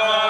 Amen.